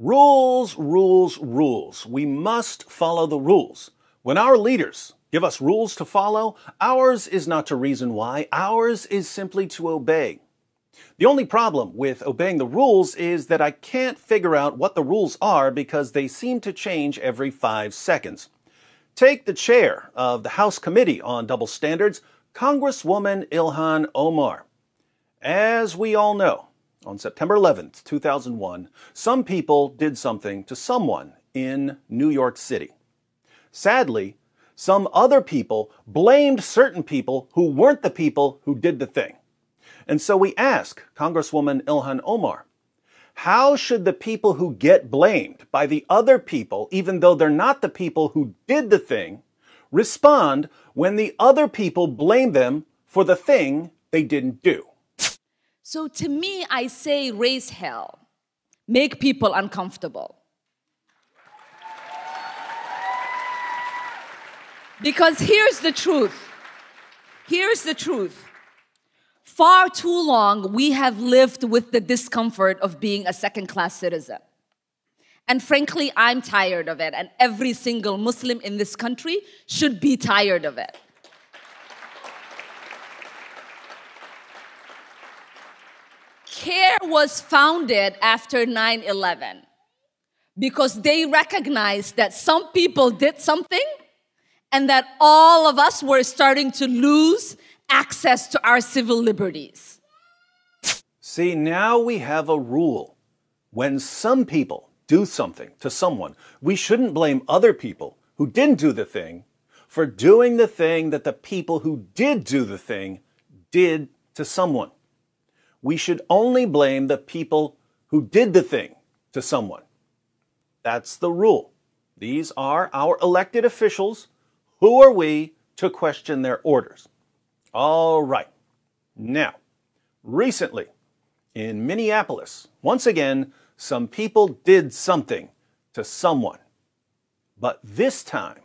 Rules, rules, rules. We must follow the rules. When our leaders give us rules to follow, ours is not to reason why, ours is simply to obey. The only problem with obeying the rules is that I can't figure out what the rules are because they seem to change every five seconds. Take the chair of the House Committee on Double Standards, Congresswoman Ilhan Omar. As we all know, on September 11th, 2001, some people did something to someone in New York City. Sadly, some other people blamed certain people who weren't the people who did the thing. And so we ask Congresswoman Ilhan Omar, how should the people who get blamed by the other people, even though they're not the people who did the thing, respond when the other people blame them for the thing they didn't do? So to me, I say raise hell, make people uncomfortable. Because here's the truth. Here's the truth. Far too long, we have lived with the discomfort of being a second class citizen. And frankly, I'm tired of it, and every single Muslim in this country should be tired of it. CAIR was founded after 9 11 because they recognized that some people did something and that all of us were starting to lose access to our civil liberties. See, now we have a rule. When some people do something to someone, we shouldn't blame other people who didn't do the thing for doing the thing that the people who did do the thing did to someone we should only blame the people who did the thing to someone. That's the rule. These are our elected officials. Who are we to question their orders? All right. Now, recently in Minneapolis, once again, some people did something to someone. But this time,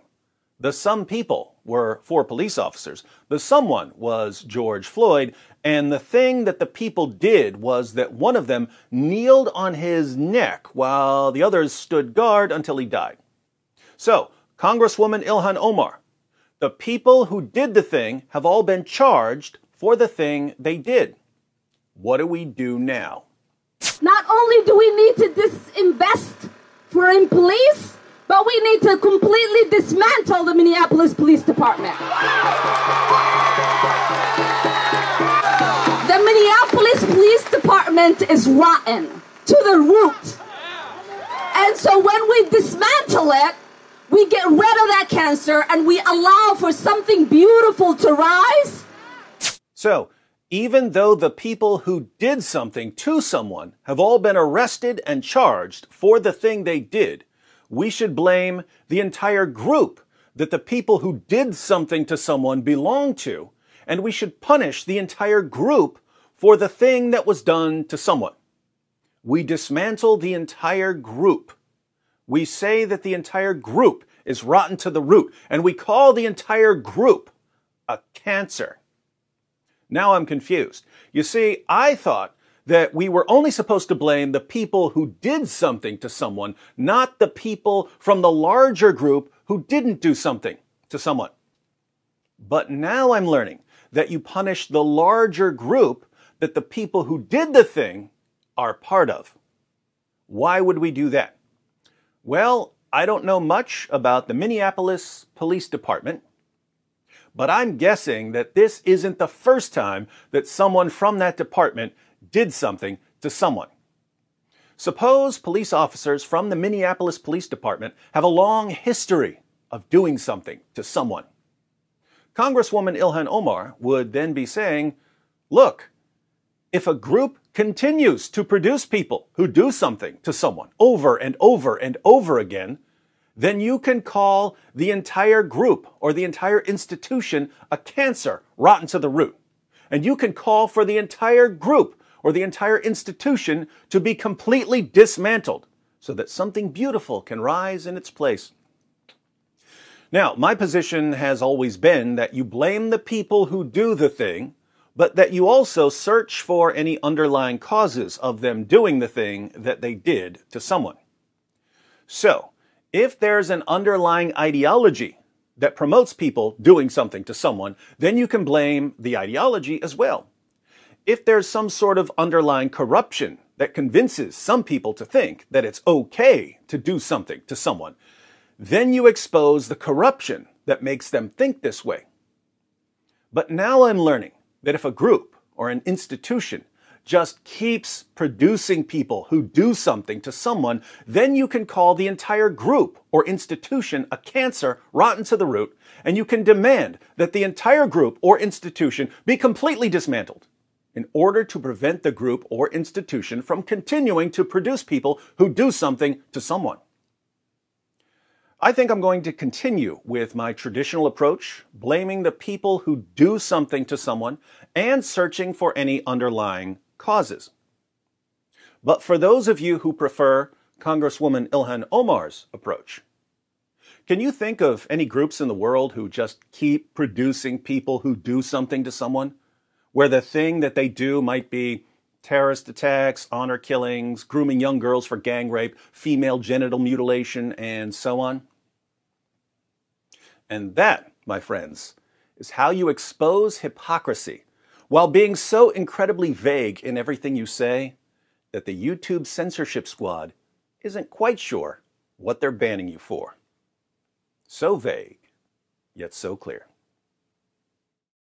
the some people were four police officers. The someone was George Floyd. And the thing that the people did was that one of them kneeled on his neck while the others stood guard until he died. So, Congresswoman Ilhan Omar, the people who did the thing have all been charged for the thing they did. What do we do now? Not only do we need to disinvest for in police, but we need to completely dismantle the Minneapolis Police Department. The Minneapolis Police Department is rotten to the root. And so when we dismantle it, we get rid of that cancer and we allow for something beautiful to rise. So, even though the people who did something to someone have all been arrested and charged for the thing they did, we should blame the entire group that the people who did something to someone belong to, and we should punish the entire group for the thing that was done to someone. We dismantle the entire group. We say that the entire group is rotten to the root, and we call the entire group a cancer. Now I'm confused. You see, I thought that we were only supposed to blame the people who did something to someone, not the people from the larger group who didn't do something to someone. But now I'm learning that you punish the larger group that the people who did the thing are part of. Why would we do that? Well, I don't know much about the Minneapolis Police Department, but I'm guessing that this isn't the first time that someone from that department did something to someone. Suppose police officers from the Minneapolis Police Department have a long history of doing something to someone. Congresswoman Ilhan Omar would then be saying, look, if a group continues to produce people who do something to someone over and over and over again, then you can call the entire group or the entire institution a cancer rotten to the root. And you can call for the entire group or the entire institution to be completely dismantled so that something beautiful can rise in its place. Now, my position has always been that you blame the people who do the thing, but that you also search for any underlying causes of them doing the thing that they did to someone. So, if there's an underlying ideology that promotes people doing something to someone, then you can blame the ideology as well. If there's some sort of underlying corruption that convinces some people to think that it's okay to do something to someone, then you expose the corruption that makes them think this way. But now I'm learning that if a group or an institution just keeps producing people who do something to someone, then you can call the entire group or institution a cancer rotten to the root, and you can demand that the entire group or institution be completely dismantled in order to prevent the group or institution from continuing to produce people who do something to someone. I think I'm going to continue with my traditional approach, blaming the people who do something to someone and searching for any underlying causes. But for those of you who prefer Congresswoman Ilhan Omar's approach, can you think of any groups in the world who just keep producing people who do something to someone? Where the thing that they do might be terrorist attacks, honor killings, grooming young girls for gang rape, female genital mutilation, and so on? And that, my friends, is how you expose hypocrisy while being so incredibly vague in everything you say that the YouTube censorship squad isn't quite sure what they're banning you for. So vague, yet so clear.